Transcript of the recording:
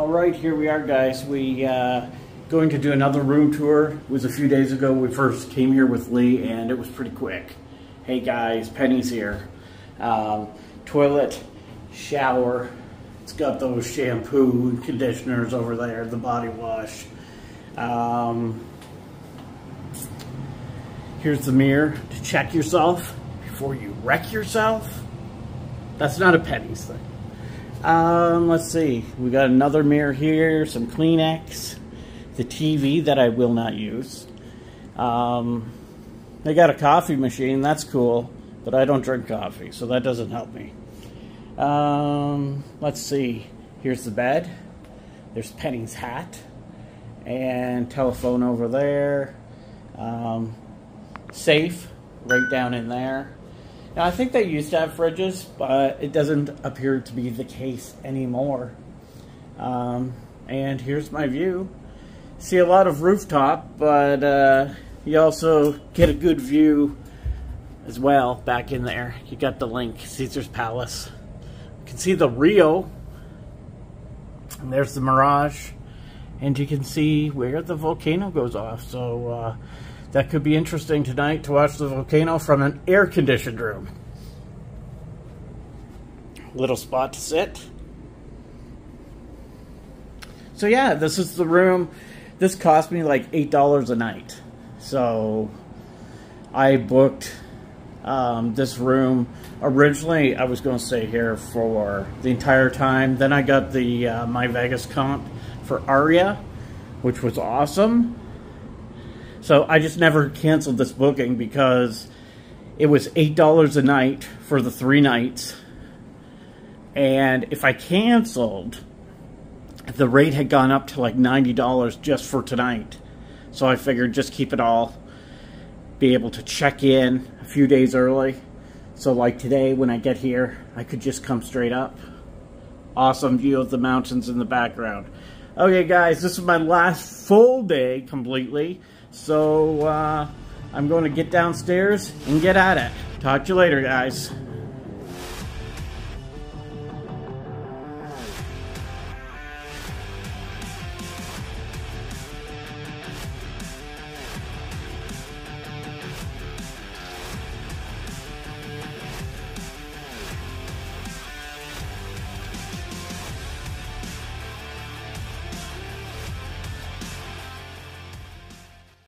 All right, here we are, guys. We uh, going to do another room tour. It was a few days ago. We first came here with Lee, and it was pretty quick. Hey guys, Penny's here. Um, toilet, shower. It's got those shampoo and conditioners over there. The body wash. Um, here's the mirror to check yourself before you wreck yourself. That's not a Penny's thing. Um, let's see. We got another mirror here, some Kleenex, the TV that I will not use. Um, they got a coffee machine. That's cool, but I don't drink coffee, so that doesn't help me. Um, let's see. Here's the bed. There's Penny's hat and telephone over there. Um, safe right down in there. Now, I think they used to have fridges, but it doesn't appear to be the case anymore. Um, and here's my view. See a lot of rooftop, but uh, you also get a good view as well back in there. You got the LINQ, Caesars Palace. You can see the Rio. And there's the Mirage. And you can see where the volcano goes off. So, uh, that could be interesting tonight to watch the volcano from an air-conditioned room. Little spot to sit. So yeah, this is the room. This cost me like $8 a night. So I booked um, this room. Originally, I was going to stay here for the entire time. Then I got the uh, My Vegas comp for Aria, which was awesome. So I just never canceled this booking because it was $8 a night for the three nights. And if I canceled, the rate had gone up to like $90 just for tonight. So I figured just keep it all, be able to check in a few days early. So like today when I get here, I could just come straight up. Awesome view of the mountains in the background. Okay guys, this is my last full day completely. So uh, I'm going to get downstairs and get at it. Talk to you later, guys.